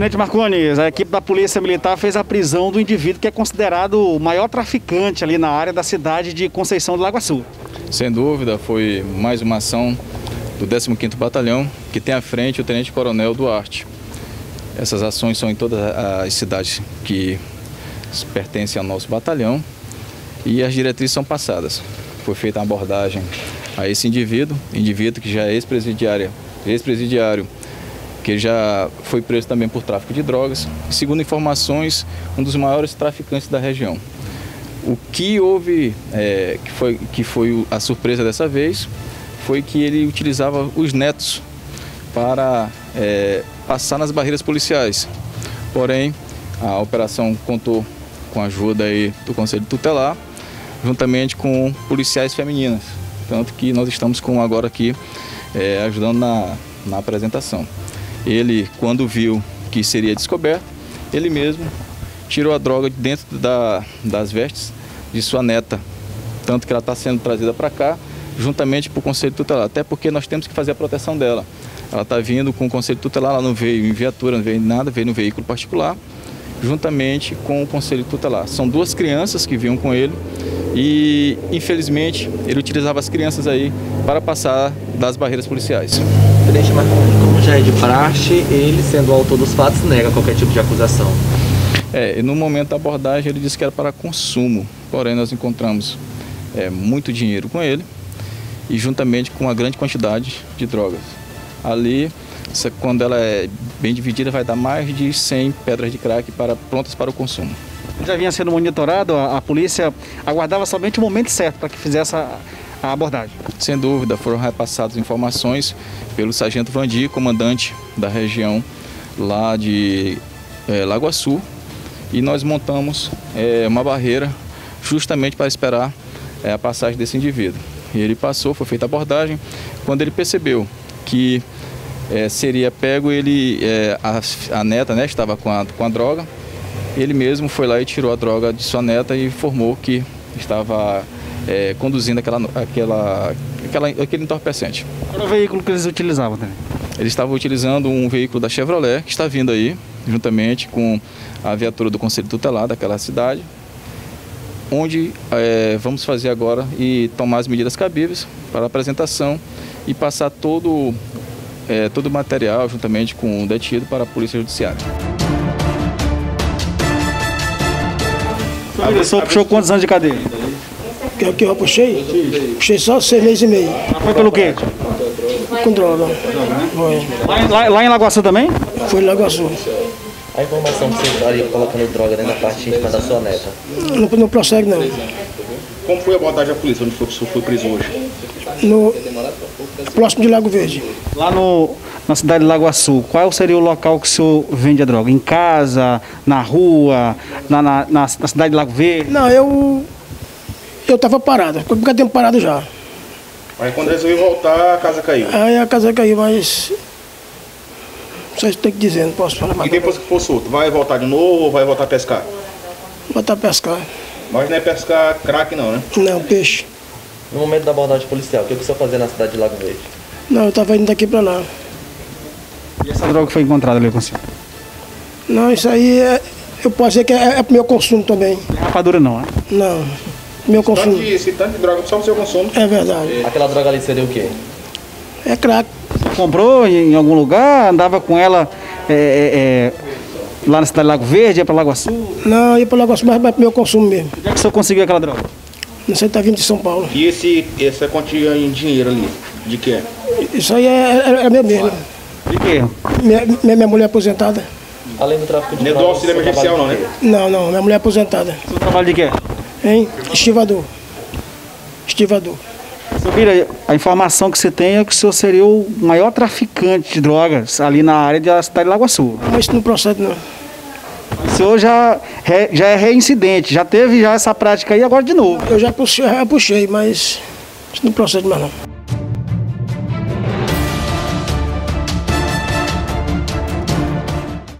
Tenente Marcones, a equipe da Polícia Militar fez a prisão do indivíduo que é considerado o maior traficante ali na área da cidade de Conceição do Lago Açu. Sem dúvida, foi mais uma ação do 15º Batalhão, que tem à frente o Tenente Coronel Duarte. Essas ações são em todas as cidades que pertencem ao nosso batalhão e as diretrizes são passadas. Foi feita uma abordagem a esse indivíduo, indivíduo que já é ex-presidiário, ex-presidiário que já foi preso também por tráfico de drogas. Segundo informações, um dos maiores traficantes da região. O que houve, é, que, foi, que foi a surpresa dessa vez, foi que ele utilizava os netos para é, passar nas barreiras policiais. Porém, a operação contou com a ajuda aí do Conselho Tutelar, juntamente com policiais femininas. Tanto que nós estamos com agora aqui é, ajudando na, na apresentação. Ele, quando viu que seria descoberto, ele mesmo tirou a droga de dentro da, das vestes de sua neta. Tanto que ela está sendo trazida para cá, juntamente para o Conselho Tutelar. Até porque nós temos que fazer a proteção dela. Ela está vindo com o Conselho Tutelar, ela não veio em viatura, não veio em nada, veio no veículo particular, juntamente com o Conselho Tutelar. São duas crianças que vinham com ele e, infelizmente, ele utilizava as crianças aí para passar das barreiras policiais. Como já é de praxe, ele, sendo o autor dos fatos, nega qualquer tipo de acusação. É, no momento da abordagem ele disse que era para consumo, porém nós encontramos é, muito dinheiro com ele e juntamente com uma grande quantidade de drogas. Ali, quando ela é bem dividida, vai dar mais de 100 pedras de crack para, prontas para o consumo. Já vinha sendo monitorado, a, a polícia aguardava somente o momento certo para que fizesse a, a abordagem. Sem dúvida, foram repassadas informações pelo sargento Vandi, comandante da região lá de é, Lago Açu, e nós montamos é, uma barreira justamente para esperar é, a passagem desse indivíduo. E ele passou, foi feita a abordagem. Quando ele percebeu que é, seria pego, ele, a, a, neta né, estava com a, com a droga, ele mesmo foi lá e tirou a droga de sua neta e informou que estava é, conduzindo aquela, aquela, aquela, aquele entorpecente. Qual era o veículo que eles utilizavam também? Eles estavam utilizando um veículo da Chevrolet, que está vindo aí, juntamente com a viatura do Conselho Tutelar daquela cidade, onde é, vamos fazer agora e tomar as medidas cabíveis para a apresentação e passar todo, é, todo o material, juntamente com o detido, para a Polícia Judiciária. O senhor puxou quantos anos de cadeia? Que, é que eu puxei? Puxei só seis meses e meio. Mas foi pelo quê? Com droga. Foi. Lá, em- lá, lá em Lagoaçu também? Foi em Lago Azul. A informação que você estaria colocando droga dentro da parte íntima da sua neta. Não, não prossegue não. Como foi a abordagem da polícia? Onde foi que o senhor foi preso hoje? No, próximo de Lago Verde. Lá no, na cidade de Lagoaçu, qual seria o local que o senhor vende a droga? Em casa, na rua, na, na, na, na cidade de Lago Verde? Não, eu. Eu tava parado. Ficou um tempo parado já. Aí quando resolveu voltar, a casa caiu. Aí a casa caiu, mas. Só tem que dizer, não posso falar mais. E depois que for solto, vai voltar de novo ou vai voltar a pescar? Botar pescar. Mas não é pescar crack não, né? Não, peixe. No momento da abordagem policial, o que o senhor fazia na cidade de Lago Verde? Não, eu tava indo daqui pra lá. E essa droga que foi encontrada ali com o senhor? Não, isso aí é. Eu posso dizer que é, é pro meu consumo também. Não é rapadura não, né? Não. Meu Tanto consumo. de, esse tanto de droga só pro seu consumo. É verdade. Aquela droga ali seria o quê? É crack. Comprou em, algum lugar, andava com ela é, é, é, lá na cidade de Lago Verde, ia para Lagoaçu. Onde Não, ia pro Lago Azul, mas é pro meu consumo mesmo. é que o senhor conseguiu aquela droga? Não sei, tá vindo de São Paulo. E esse, essa quantia em dinheiro ali, de que é? Isso aí é, é, é meu mesmo. De quê? Minha, minha, minha mulher aposentada. Além do tráfico de do drogas, auxílio o senhor emergencial não, né? Não, não, minha mulher aposentada. O senhor trabalha de quê? Hein? Estivador. Estivador. Seu Bira, a informação que você tem é que o senhor seria o maior traficante de drogas ali na área da cidade de Lagoaçu. Mas isso não procede não. O senhor já, já é reincidente, já teve já essa prática aí agora de novo. Eu já puxei, já puxei, mas isso não procede mais não.